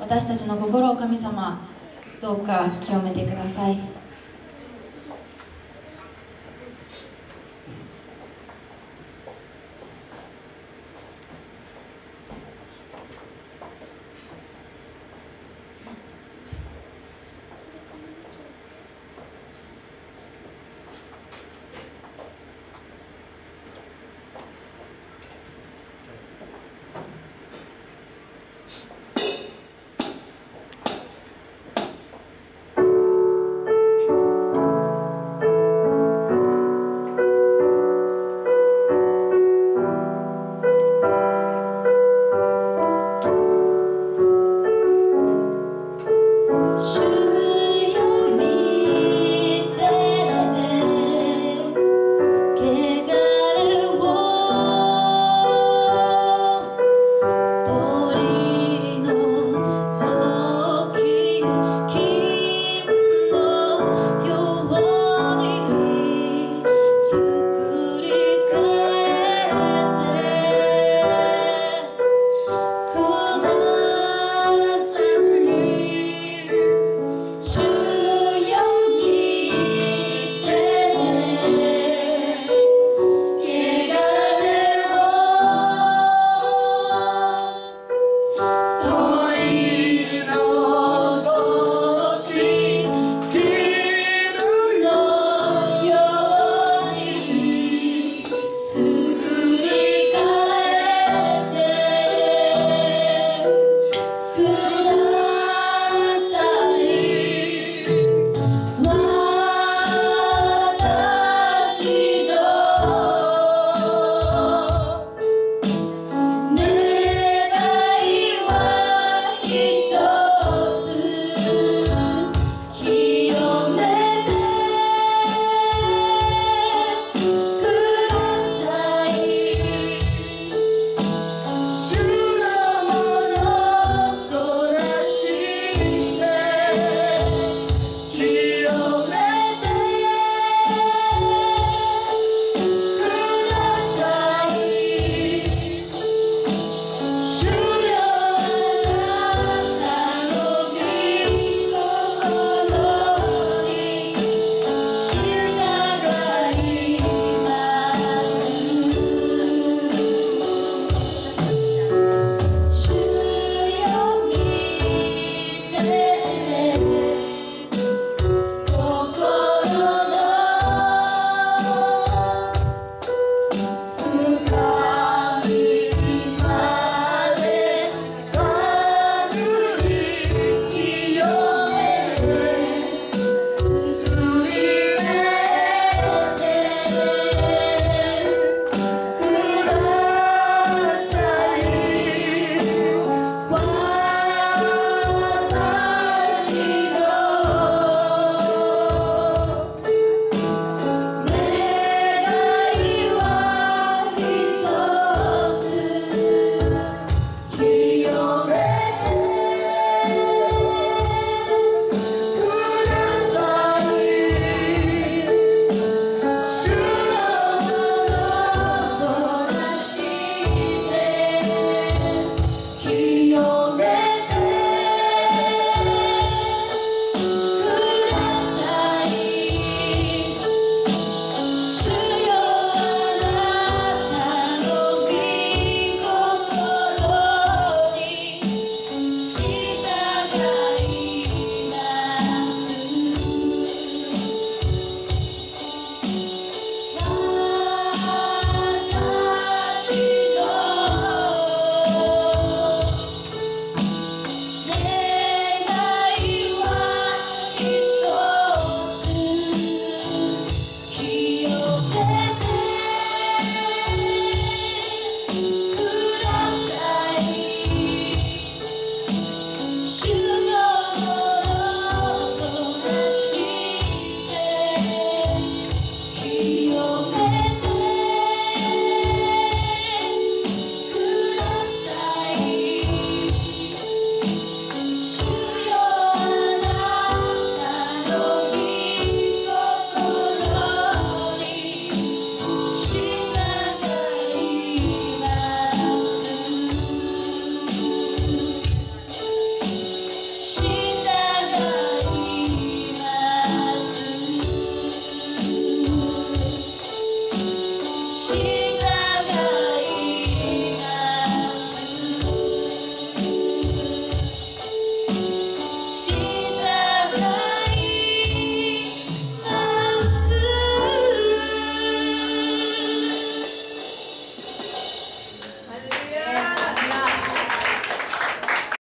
私たちの心を神様どうか清めてください。